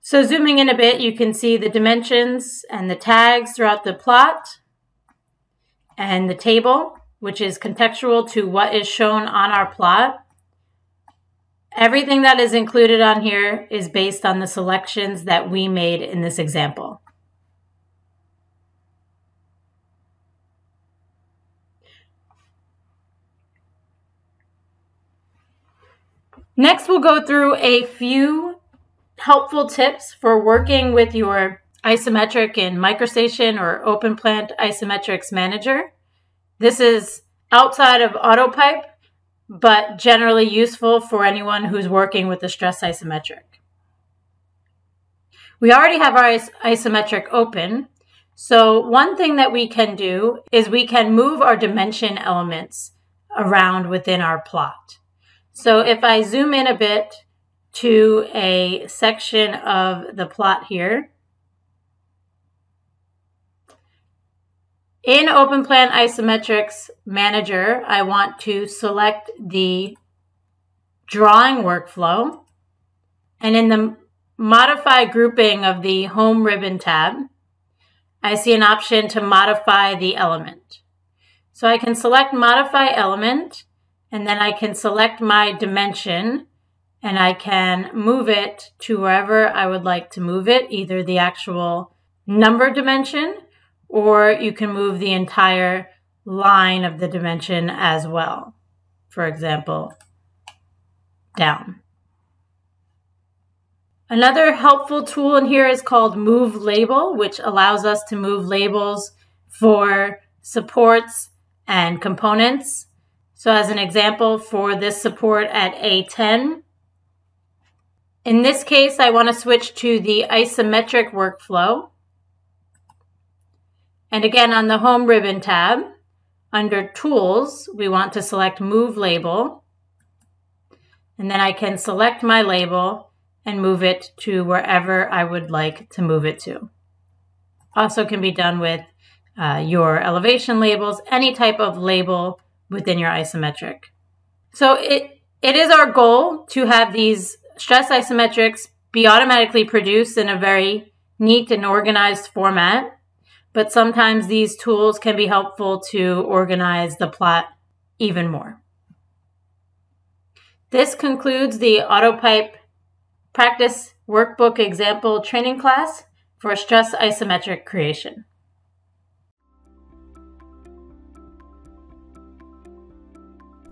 So zooming in a bit, you can see the dimensions and the tags throughout the plot and the table, which is contextual to what is shown on our plot. Everything that is included on here is based on the selections that we made in this example. Next, we'll go through a few helpful tips for working with your isometric in MicroStation or OpenPlant Isometrics Manager. This is outside of AutoPipe, but generally useful for anyone who's working with the stress isometric. We already have our is isometric open. So one thing that we can do is we can move our dimension elements around within our plot. So if I zoom in a bit to a section of the plot here. In OpenPlant Isometrics Manager, I want to select the drawing workflow. And in the modify grouping of the home ribbon tab, I see an option to modify the element. So I can select modify element and then I can select my dimension and I can move it to wherever I would like to move it, either the actual number dimension or you can move the entire line of the dimension as well. For example, down. Another helpful tool in here is called Move Label, which allows us to move labels for supports and components. So as an example for this support at A10, in this case, I want to switch to the isometric workflow. And again, on the Home Ribbon tab, under Tools, we want to select Move Label. And then I can select my label and move it to wherever I would like to move it to. Also can be done with uh, your elevation labels, any type of label within your isometric. So it, it is our goal to have these stress isometrics be automatically produced in a very neat and organized format, but sometimes these tools can be helpful to organize the plot even more. This concludes the AutoPipe practice workbook example training class for stress isometric creation.